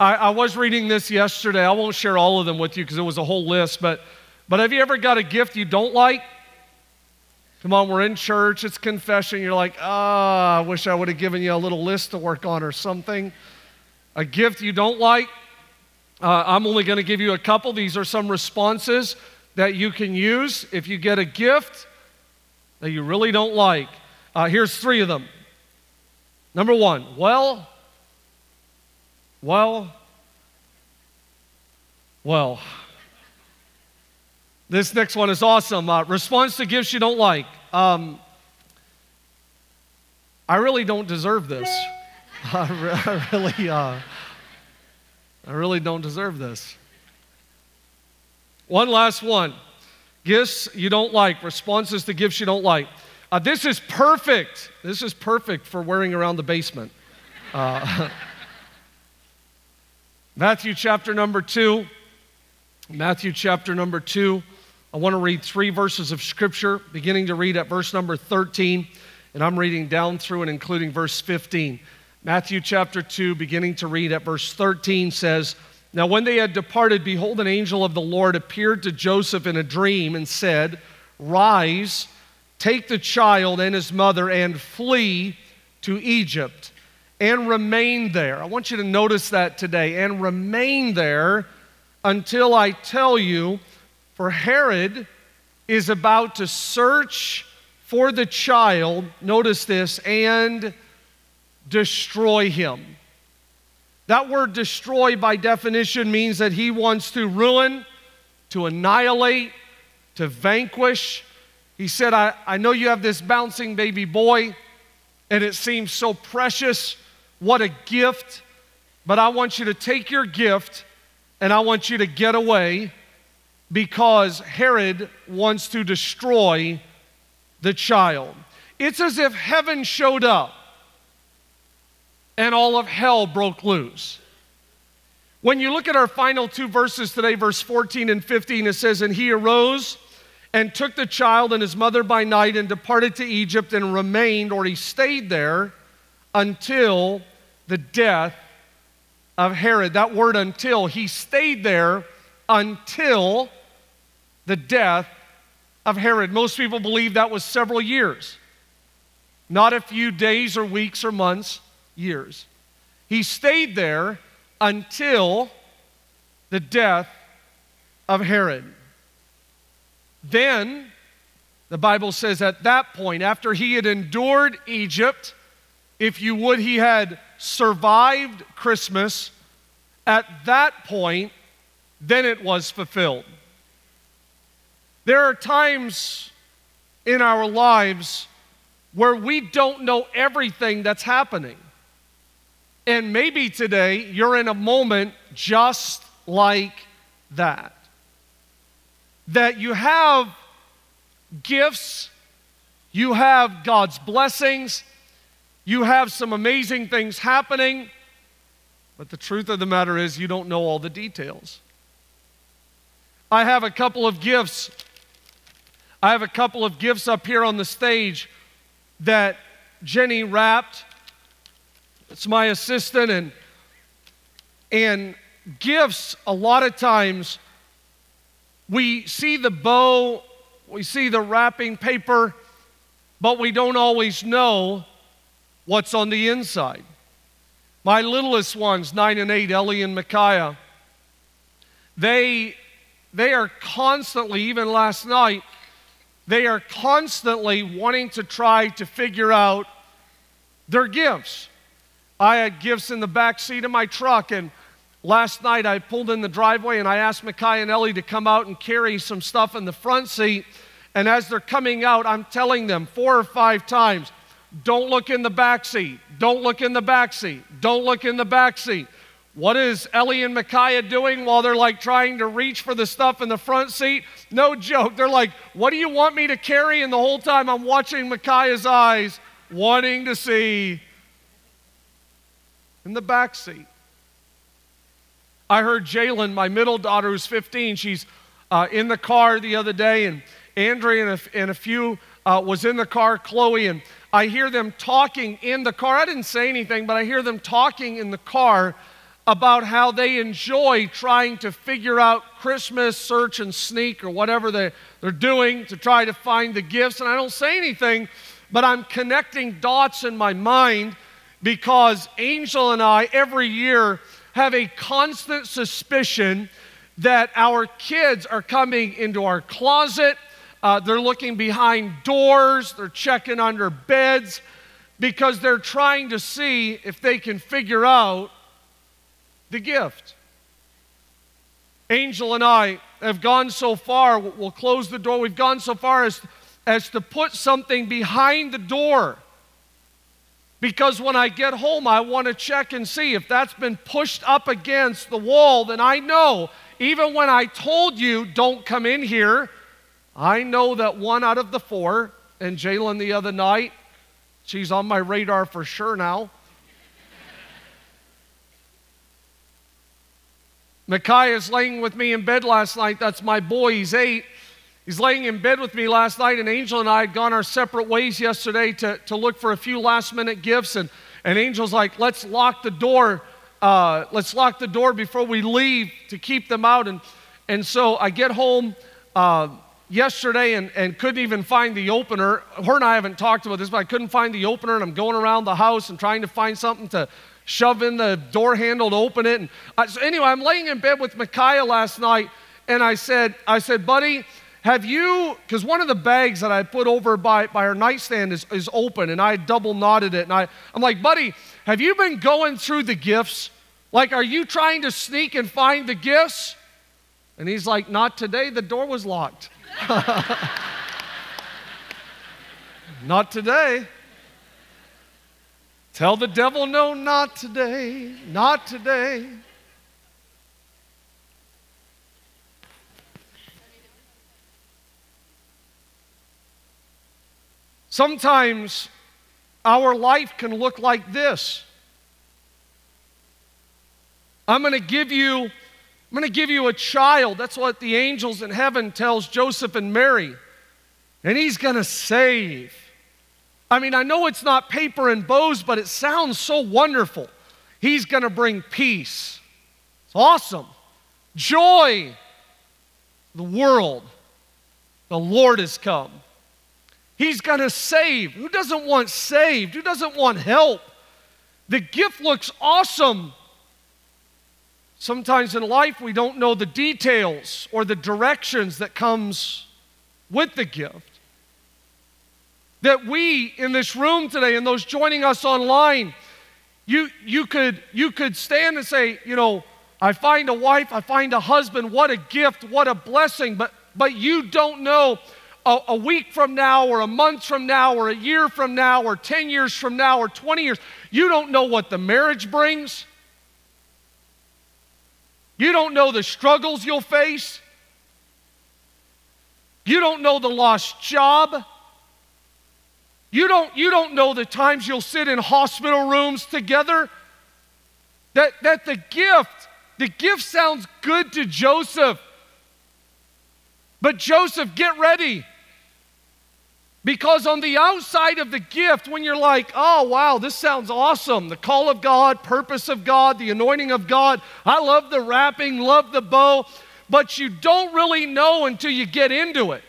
I, I was reading this yesterday. I won't share all of them with you because it was a whole list, but, but have you ever got a gift you don't like? Come on, we're in church, it's confession. You're like, ah, oh, I wish I would have given you a little list to work on or something. A gift you don't like? Uh, I'm only going to give you a couple. These are some responses that you can use if you get a gift that you really don't like. Uh, here's three of them. Number one, well, well, well. This next one is awesome. Uh, response to gifts you don't like. Um, I really don't deserve this. I, really, uh, I really don't deserve this. One last one. Gifts you don't like. Responses to gifts you don't like. Uh, this is perfect. This is perfect for wearing around the basement. Matthew chapter number two. Matthew chapter number two. I want to read three verses of scripture, beginning to read at verse number 13, and I'm reading down through and including verse 15. Matthew chapter 2, beginning to read at verse 13, says, Now when they had departed, behold, an angel of the Lord appeared to Joseph in a dream and said, Rise, take the child and his mother, and flee to Egypt, and remain there. I want you to notice that today, and remain there until I tell you for Herod is about to search for the child, notice this, and destroy him. That word destroy, by definition, means that he wants to ruin, to annihilate, to vanquish. He said, I, I know you have this bouncing baby boy, and it seems so precious. What a gift. But I want you to take your gift and I want you to get away because Herod wants to destroy the child. It's as if heaven showed up and all of hell broke loose. When you look at our final two verses today, verse 14 and 15, it says, And he arose and took the child and his mother by night and departed to Egypt and remained, or he stayed there, until the death of Herod. That word until, he stayed there until the death of Herod. Most people believe that was several years, not a few days or weeks or months, years. He stayed there until the death of Herod. Then, the Bible says at that point, after he had endured Egypt, if you would, he had survived Christmas, at that point, then it was fulfilled. There are times in our lives where we don't know everything that's happening. And maybe today you're in a moment just like that. That you have gifts, you have God's blessings, you have some amazing things happening, but the truth of the matter is you don't know all the details. I have a couple of gifts I have a couple of gifts up here on the stage that Jenny wrapped. It's my assistant, and, and gifts, a lot of times, we see the bow, we see the wrapping paper, but we don't always know what's on the inside. My littlest ones, nine and eight, Ellie and Micaiah, they, they are constantly, even last night, they are constantly wanting to try to figure out their gifts. I had gifts in the back seat of my truck, and last night I pulled in the driveway and I asked Makai and Ellie to come out and carry some stuff in the front seat. And as they're coming out, I'm telling them four or five times, don't look in the back seat. Don't look in the back seat. Don't look in the back seat. What is Ellie and Micaiah doing while they're like trying to reach for the stuff in the front seat? No joke. They're like, What do you want me to carry? And the whole time I'm watching Micaiah's eyes, wanting to see in the back seat. I heard Jalen, my middle daughter who's 15, she's uh, in the car the other day, and Andrea and a, and a few uh, was in the car, Chloe, and I hear them talking in the car. I didn't say anything, but I hear them talking in the car about how they enjoy trying to figure out Christmas, search and sneak, or whatever they, they're doing to try to find the gifts. And I don't say anything, but I'm connecting dots in my mind because Angel and I, every year, have a constant suspicion that our kids are coming into our closet, uh, they're looking behind doors, they're checking under beds because they're trying to see if they can figure out the gift. Angel and I have gone so far, we'll close the door, we've gone so far as, as to put something behind the door. Because when I get home, I want to check and see if that's been pushed up against the wall, then I know, even when I told you, don't come in here, I know that one out of the four, and Jalen the other night, she's on my radar for sure now Micaiah's laying with me in bed last night. That's my boy. He's eight. He's laying in bed with me last night, and Angel and I had gone our separate ways yesterday to, to look for a few last minute gifts. And, and Angel's like, let's lock the door. Uh, let's lock the door before we leave to keep them out. And, and so I get home uh, yesterday and, and couldn't even find the opener. Her and I haven't talked about this, but I couldn't find the opener, and I'm going around the house and trying to find something to shove in the door handle to open it. And I, so anyway, I'm laying in bed with Micaiah last night, and I said, I said, buddy, have you, because one of the bags that I put over by, by our nightstand is, is open, and I double knotted it. And I, I'm like, buddy, have you been going through the gifts? Like, are you trying to sneak and find the gifts? And he's like, not today, the door was locked. not today. Tell the devil, no, not today, not today. Sometimes our life can look like this. I'm going to give you I'm going to give you a child. That's what the angels in heaven tells Joseph and Mary. And he's going to save. I mean, I know it's not paper and bows, but it sounds so wonderful. He's going to bring peace. It's awesome. Joy. The world. The Lord has come. He's going to save. Who doesn't want saved? Who doesn't want help? The gift looks awesome. Sometimes in life we don't know the details or the directions that comes with the gift. That we in this room today and those joining us online, you, you, could, you could stand and say, you know, I find a wife, I find a husband, what a gift, what a blessing, but, but you don't know a, a week from now or a month from now or a year from now or 10 years from now or 20 years, you don't know what the marriage brings. You don't know the struggles you'll face. You don't know the lost job. You don't, you don't know the times you'll sit in hospital rooms together. That, that the gift, the gift sounds good to Joseph. But Joseph, get ready. Because on the outside of the gift, when you're like, oh, wow, this sounds awesome the call of God, purpose of God, the anointing of God, I love the wrapping, love the bow, but you don't really know until you get into it.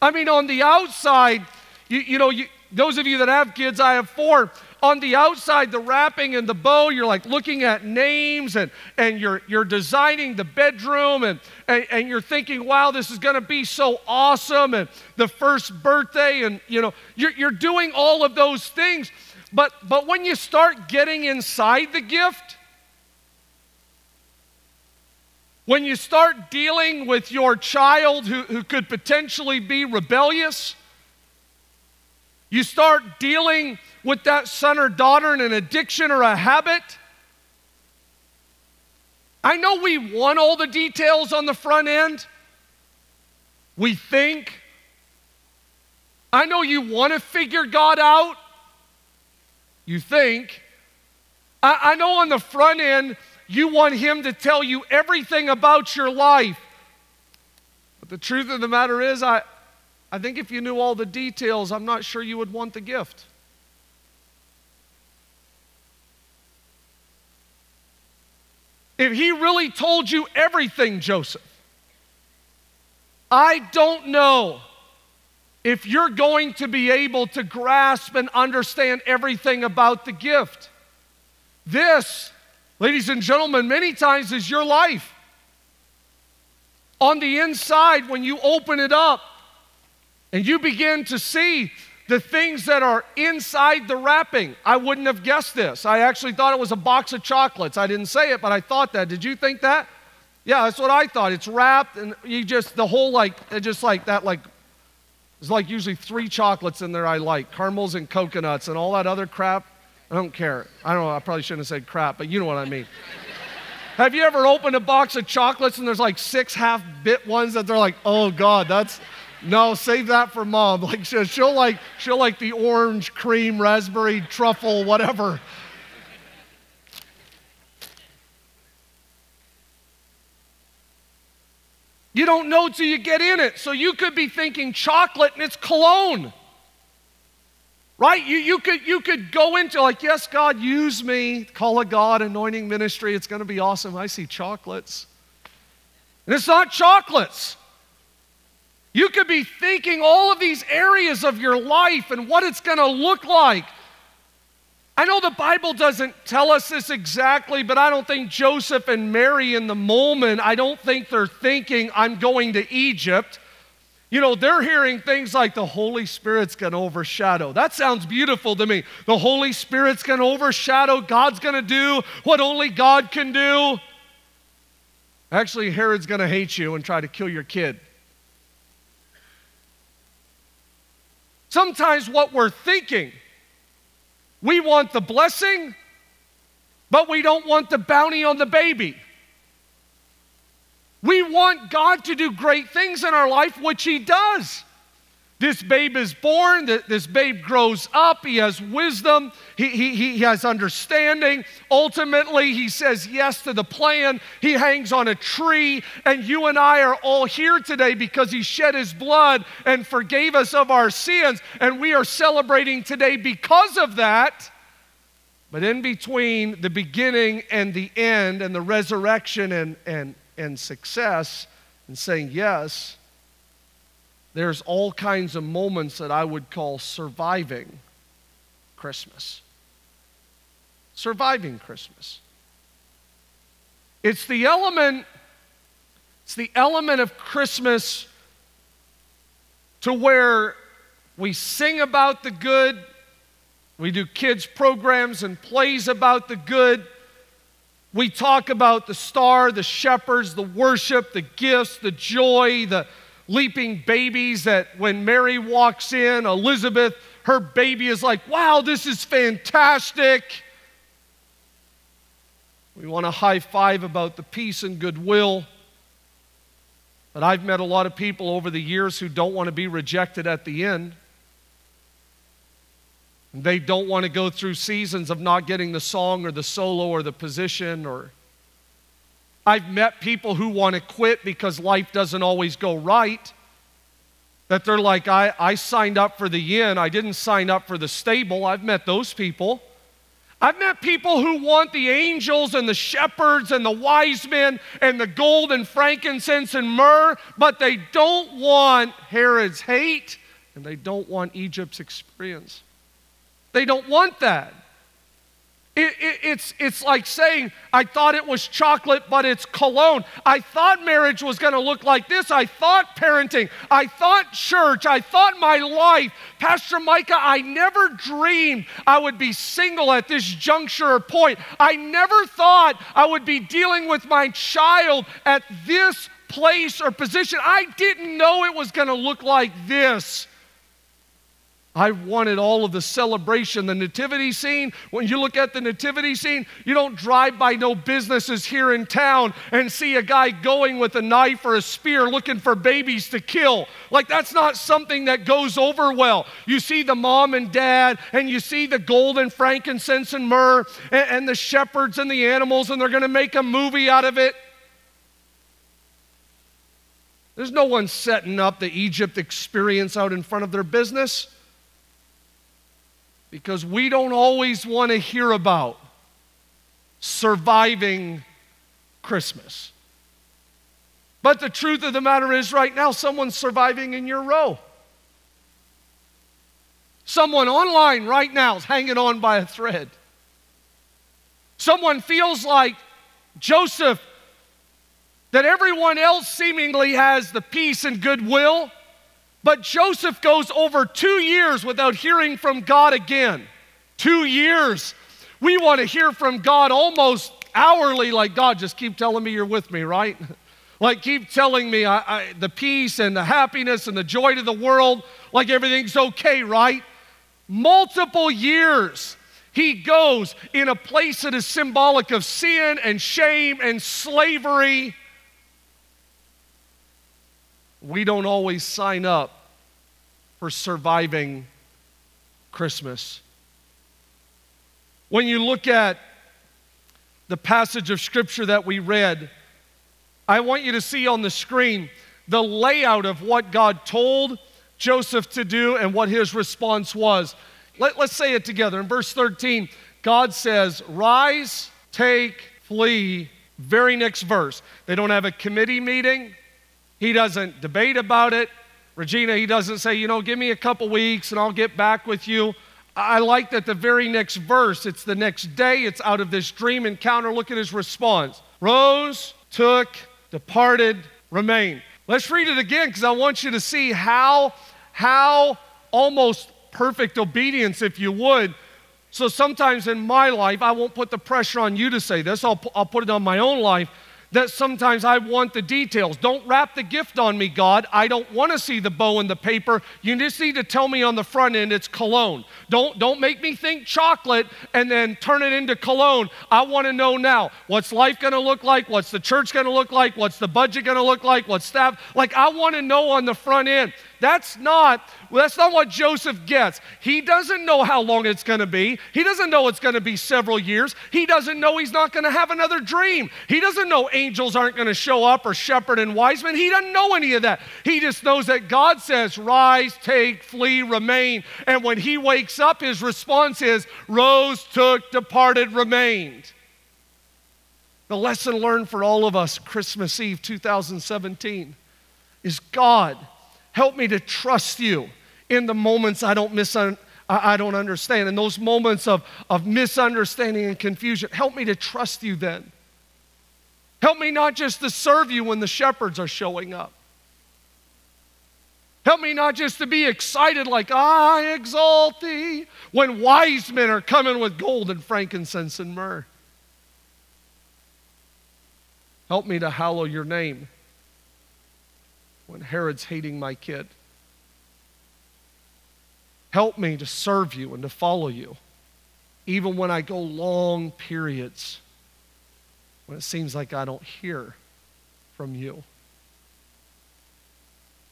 I mean, on the outside, you, you know, you, those of you that have kids, I have four. On the outside, the wrapping and the bow, you're like looking at names and, and you're, you're designing the bedroom and, and, and you're thinking, wow, this is going to be so awesome. And the first birthday, and you know, you're, you're doing all of those things. But, but when you start getting inside the gift, When you start dealing with your child who, who could potentially be rebellious, you start dealing with that son or daughter in an addiction or a habit. I know we want all the details on the front end. We think. I know you want to figure God out. You think. I, I know on the front end, you want Him to tell you everything about your life. But the truth of the matter is, I, I think if you knew all the details, I'm not sure you would want the gift. If he really told you everything, Joseph, I don't know if you're going to be able to grasp and understand everything about the gift. This, ladies and gentlemen, many times is your life. On the inside, when you open it up and you begin to see the things that are inside the wrapping. I wouldn't have guessed this. I actually thought it was a box of chocolates. I didn't say it, but I thought that. Did you think that? Yeah, that's what I thought. It's wrapped and you just, the whole like, just like that, like, there's like usually three chocolates in there I like caramels and coconuts and all that other crap. I don't care. I don't know. I probably shouldn't have said crap, but you know what I mean. have you ever opened a box of chocolates and there's like six half bit ones that they're like, oh God, that's, no, save that for mom. Like she'll, she'll like she'll like the orange, cream, raspberry, truffle, whatever. You don't know till you get in it. So you could be thinking chocolate and it's cologne. Right? You, you, could, you could go into, like, yes, God, use me, call a God, anointing ministry. It's going to be awesome. I see chocolates. And it's not chocolates. You could be thinking all of these areas of your life and what it's going to look like. I know the Bible doesn't tell us this exactly, but I don't think Joseph and Mary in the moment, I don't think they're thinking, I'm going to Egypt. You know, they're hearing things like the Holy Spirit's going to overshadow. That sounds beautiful to me. The Holy Spirit's going to overshadow. God's going to do what only God can do. Actually, Herod's going to hate you and try to kill your kid. Sometimes what we're thinking, we want the blessing, but we don't want the bounty on the baby. We want God to do great things in our life, which He does. This babe is born, this babe grows up, he has wisdom, he, he, he has understanding. Ultimately, he says yes to the plan. He hangs on a tree, and you and I are all here today because he shed his blood and forgave us of our sins, and we are celebrating today because of that. But in between the beginning and the end, and the resurrection and, and, and success, and saying yes, there's all kinds of moments that I would call surviving Christmas. Surviving Christmas. It's the element, it's the element of Christmas to where we sing about the good, we do kids' programs and plays about the good. We talk about the star, the shepherds, the worship, the gifts, the joy, the, leaping babies that when Mary walks in, Elizabeth, her baby is like, wow, this is fantastic. We want to high five about the peace and goodwill. But I've met a lot of people over the years who don't want to be rejected at the end. They don't want to go through seasons of not getting the song or the solo or the position or I've met people who want to quit because life doesn't always go right. That they're like, I, I signed up for the inn, I didn't sign up for the stable. I've met those people. I've met people who want the angels and the shepherds and the wise men and the gold and frankincense and myrrh, but they don't want Herod's hate and they don't want Egypt's experience. They don't want that. It, it, it's, it's like saying, I thought it was chocolate, but it's cologne. I thought marriage was going to look like this. I thought parenting. I thought church. I thought my life. Pastor Micah, I never dreamed I would be single at this juncture or point. I never thought I would be dealing with my child at this place or position. I didn't know it was going to look like this. I wanted all of the celebration, the nativity scene. When you look at the nativity scene, you don't drive by no businesses here in town and see a guy going with a knife or a spear looking for babies to kill. Like, that's not something that goes over well. You see the mom and dad, and you see the gold and frankincense and myrrh, and, and the shepherds and the animals, and they're going to make a movie out of it. There's no one setting up the Egypt experience out in front of their business because we don't always want to hear about surviving Christmas. But the truth of the matter is, right now, someone's surviving in your row. Someone online right now is hanging on by a thread. Someone feels like Joseph, that everyone else seemingly has the peace and goodwill, but Joseph goes over two years without hearing from God again. Two years. We want to hear from God almost hourly, like, God, just keep telling me you're with me, right? Like, keep telling me I, I, the peace and the happiness and the joy to the world, like everything's okay, right? Multiple years he goes in a place that is symbolic of sin and shame and slavery. We don't always sign up for surviving Christmas. When you look at the passage of scripture that we read, I want you to see on the screen the layout of what God told Joseph to do and what his response was. Let, us say it together. In verse 13, God says, Rise, take, flee. Very next verse. They don't have a committee meeting. He doesn't debate about it. Regina, he doesn't say, you know, give me a couple weeks and I'll get back with you. I like that the very next verse, it's the next day, it's out of this dream encounter. Look at his response rose, took, departed, remained. Let's read it again because I want you to see how, how almost perfect obedience, if you would. So sometimes in my life, I won't put the pressure on you to say this, I'll, I'll put it on my own life that sometimes I want the details. Don't wrap the gift on me, God. I don't want to see the bow and the paper. You just need to tell me on the front end it's cologne. Don't, don't make me think chocolate and then turn it into cologne. I want to know now what's life going to look like? What's the church going to look like? What's the budget going to look like? What's staff? Like, I want to know on the front end. That's not, that's not what Joseph gets. He doesn't know how long it's going to be. He doesn't know it's going to be several years. He doesn't know he's not going to have another dream. He doesn't know angels aren't going to show up or shepherd and wise men. He doesn't know any of that. He just knows that God says, rise, take, flee, remain. And when he wakes up, his response is, rose, took, departed, remained. The lesson learned for all of us Christmas Eve 2017 is God Help me to trust you in the moments I don't misun- I don't understand. In those moments of, of misunderstanding and confusion, help me to trust you then. Help me not just to serve you when the shepherds are showing up. Help me not just to be excited like I exalt thee when wise men are coming with gold and frankincense and myrrh. Help me to hallow your name when Herod's hating my kid. Help me to serve you and to follow you, even when I go long periods when it seems like I don't hear from you.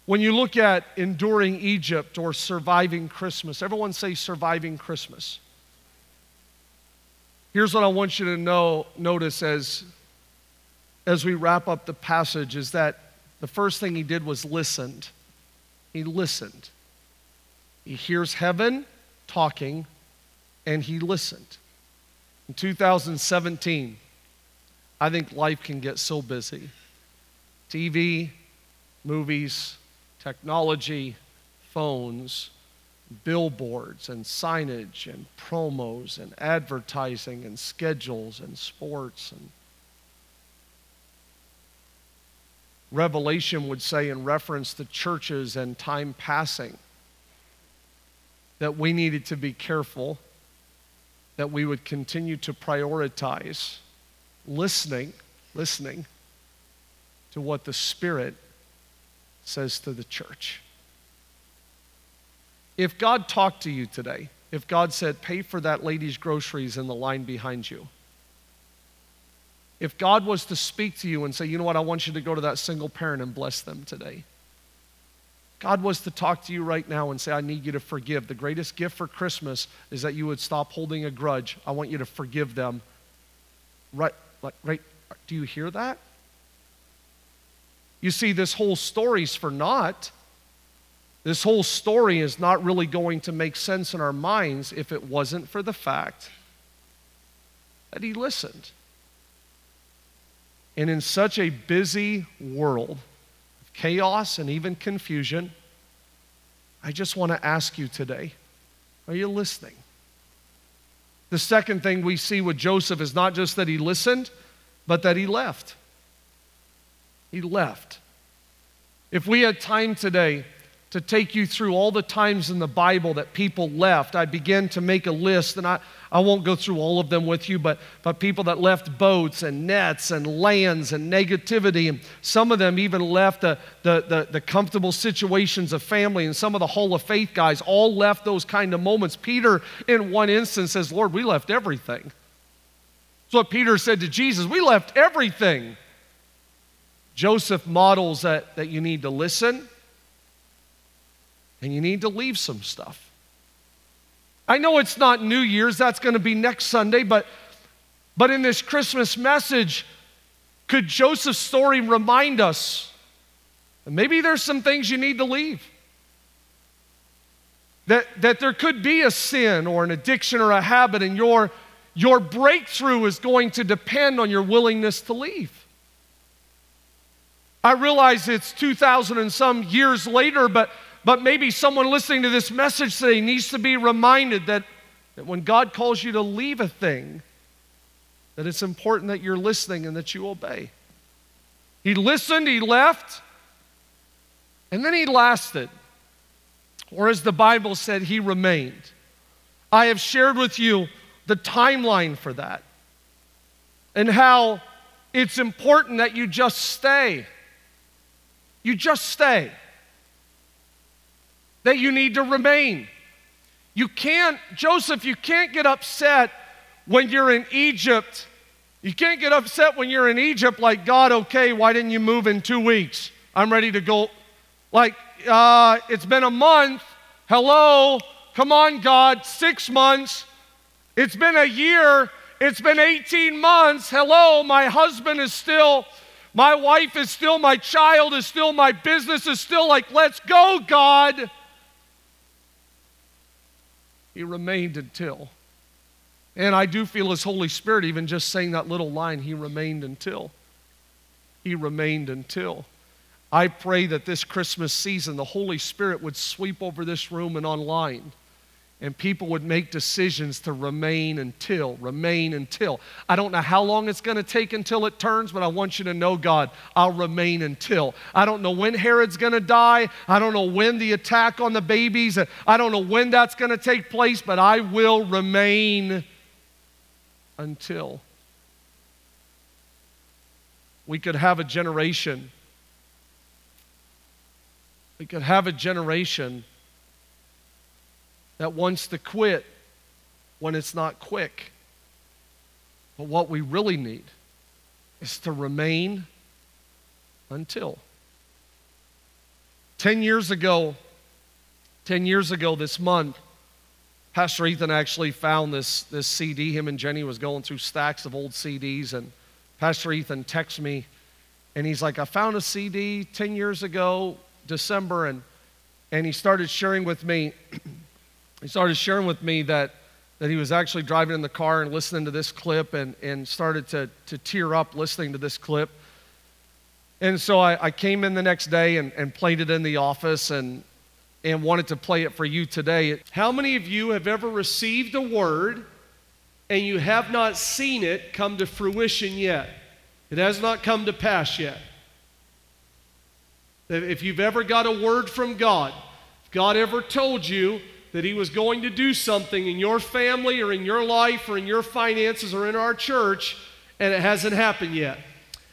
When you look at enduring Egypt or surviving Christmas, everyone say surviving Christmas. Here's what I want you to know, notice as, as we wrap up the passage is that the first thing he did was listened. He listened. He hears heaven talking, and he listened. In 2017, I think life can get so busy. TV, movies, technology, phones, billboards, and signage, and promos, and advertising, and schedules, and sports, and Revelation would say in reference to churches and time passing that we needed to be careful, that we would continue to prioritize listening, listening to what the Spirit says to the church. If God talked to you today, if God said, pay for that lady's groceries in the line behind you, if God was to speak to you and say, you know what, I want you to go to that single parent and bless them today. God was to talk to you right now and say, I need you to forgive. The greatest gift for Christmas is that you would stop holding a grudge. I want you to forgive them. Right, like, right, do you hear that? You see, this whole story's for naught. This whole story is not really going to make sense in our minds if it wasn't for the fact that he listened. And in such a busy world, of chaos and even confusion, I just want to ask you today are you listening? The second thing we see with Joseph is not just that he listened, but that he left. He left. If we had time today, to take you through all the times in the Bible that people left. I began to make a list, and I, I won't go through all of them with you, but, but people that left boats and nets and lands and negativity. And some of them even left the, the, the, the comfortable situations of family. And some of the Hall of Faith guys all left those kind of moments. Peter, in one instance, says, Lord, we left everything. That's what Peter said to Jesus. We left everything. Joseph models that, that you need to listen and you need to leave some stuff. I know it's not New Year's, that's going to be next Sunday, but, but in this Christmas message, could Joseph's story remind us that maybe there's some things you need to leave? That, that there could be a sin or an addiction or a habit, and your, your breakthrough is going to depend on your willingness to leave. I realize it's 2,000 and some years later, but but maybe someone listening to this message today needs to be reminded that, that when God calls you to leave a thing, that it's important that you're listening and that you obey. He listened, he left, and then he lasted. Or as the Bible said, he remained. I have shared with you the timeline for that and how it's important that you just stay. You just stay that you need to remain. You can't, Joseph, you can't get upset when you're in Egypt. You can't get upset when you're in Egypt like, God, okay, why didn't you move in two weeks? I'm ready to go. Like, uh, it's been a month. Hello. Come on, God. Six months. It's been a year. It's been 18 months. Hello. My husband is still, my wife is still, my child is still, my business is still like, let's go, God. He remained until. And I do feel His Holy Spirit, even just saying that little line, He remained until. He remained until. I pray that this Christmas season, the Holy Spirit would sweep over this room and online and people would make decisions to remain until, remain until. I don't know how long it's going to take until it turns, but I want you to know, God, I'll remain until. I don't know when Herod's going to die. I don't know when the attack on the babies, I don't know when that's going to take place, but I will remain until. We could have a generation. We could have a generation that wants to quit when it's not quick. But what we really need is to remain until. 10 years ago, 10 years ago this month, Pastor Ethan actually found this, this CD. Him and Jenny was going through stacks of old CDs, and Pastor Ethan texts me, and he's like, I found a CD 10 years ago, December, and, and he started sharing with me he started sharing with me that, that he was actually driving in the car and listening to this clip and, and started to, to tear up listening to this clip. And so I, I came in the next day and, and played it in the office and, and wanted to play it for you today. How many of you have ever received a word and you have not seen it come to fruition yet? It has not come to pass yet. If you've ever got a word from God, if God ever told you that He was going to do something in your family or in your life or in your finances or in our church, and it hasn't happened yet.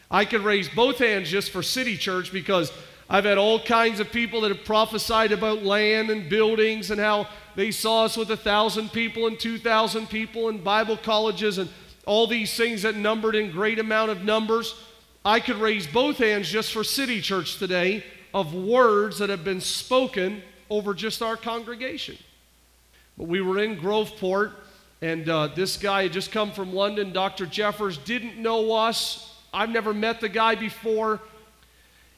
I could raise both hands just for City Church because I've had all kinds of people that have prophesied about land and buildings and how they saw us with a thousand people and two thousand people and Bible colleges and all these things that numbered in great amount of numbers. I could raise both hands just for City Church today of words that have been spoken over just our congregation. But we were in Groveport, and uh, this guy had just come from London, Dr. Jeffers, didn't know us. I've never met the guy before.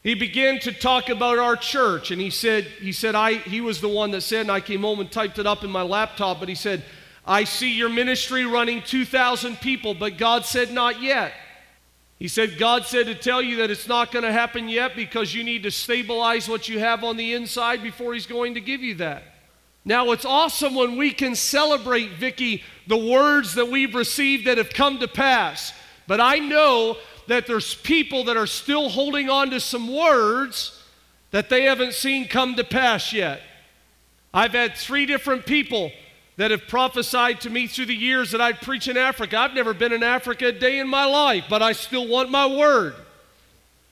He began to talk about our church, and he said, he said, I, he was the one that said, and I came home and typed it up in my laptop, but he said, I see your ministry running 2,000 people, but God said, not yet. He said, God said to tell you that it's not going to happen yet because you need to stabilize what you have on the inside before He's going to give you that. Now, it's awesome when we can celebrate, Vicky, the words that we've received that have come to pass. But I know that there's people that are still holding on to some words that they haven't seen come to pass yet. I've had three different people that have prophesied to me through the years that I'd preach in Africa. I've never been in Africa a day in my life, but I still want my word.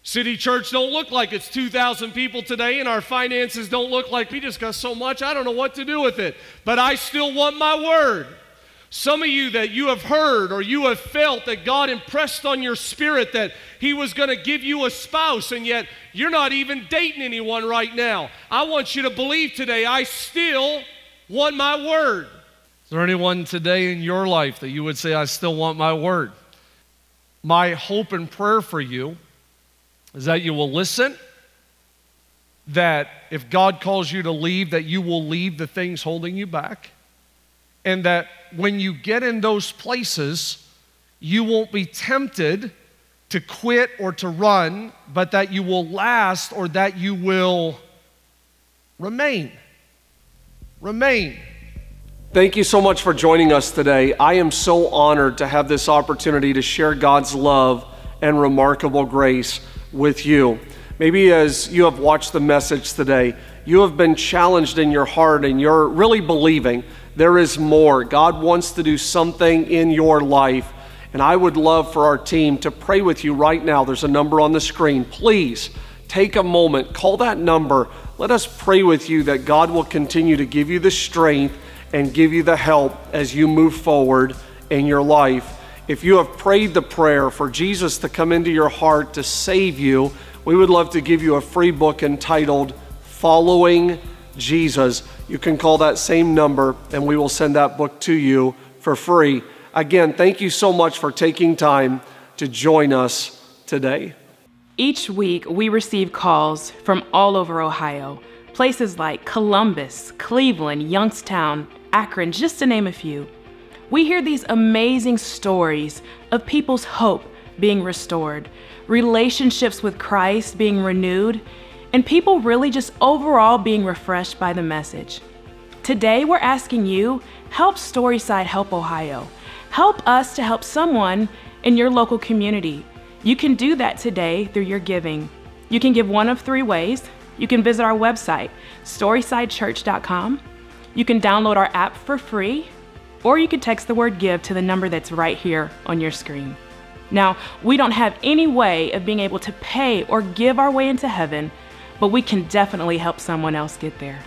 City Church don't look like it's 2,000 people today, and our finances don't look like we just got so much, I don't know what to do with it. But I still want my word. Some of you that you have heard or you have felt that God impressed on your spirit that He was going to give you a spouse, and yet you're not even dating anyone right now. I want you to believe today, I still want my word. Is there anyone today in your life that you would say, I still want my word? My hope and prayer for you is that you will listen, that if God calls you to leave, that you will leave the things holding you back, and that when you get in those places, you won't be tempted to quit or to run, but that you will last or that you will remain. Remain. Thank you so much for joining us today. I am so honored to have this opportunity to share God's love and remarkable grace with you. Maybe as you have watched the message today, you have been challenged in your heart and you're really believing there is more. God wants to do something in your life. And I would love for our team to pray with you right now. There's a number on the screen. Please take a moment, call that number. Let us pray with you that God will continue to give you the strength and give you the help as you move forward in your life. If you have prayed the prayer for Jesus to come into your heart to save you, we would love to give you a free book entitled Following Jesus. You can call that same number and we will send that book to you for free. Again, thank you so much for taking time to join us today. Each week, we receive calls from all over Ohio, places like Columbus, Cleveland, Youngstown, Akron, just to name a few. We hear these amazing stories of people's hope being restored, relationships with Christ being renewed, and people really just overall being refreshed by the message. Today, we're asking you help Storyside help Ohio. Help us to help someone in your local community. You can do that today through your giving. You can give one of three ways. You can visit our website, storysidechurch.com. You can download our app for free, or you can text the word give to the number that's right here on your screen. Now, we don't have any way of being able to pay or give our way into heaven, but we can definitely help someone else get there.